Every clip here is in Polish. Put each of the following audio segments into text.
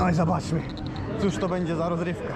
No i zobaczmy, cóż to będzie za rozrywka.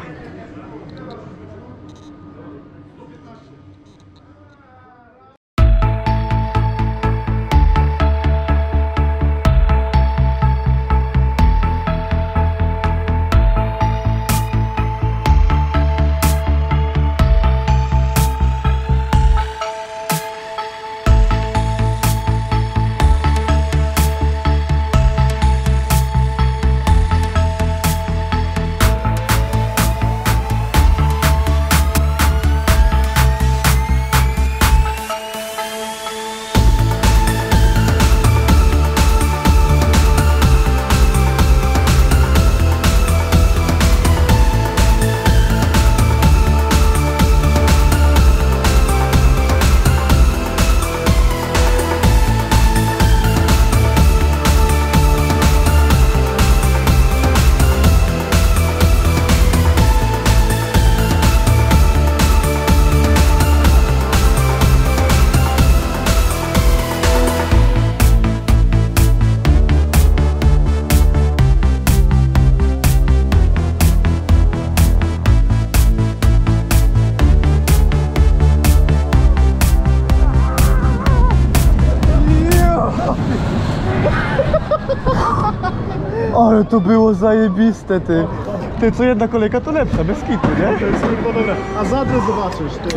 Ale to było zajebiste, ty. Ty, co jedna kolejka to lepsza, bez kitu, nie? To jest. A zadrę zobaczysz, ty.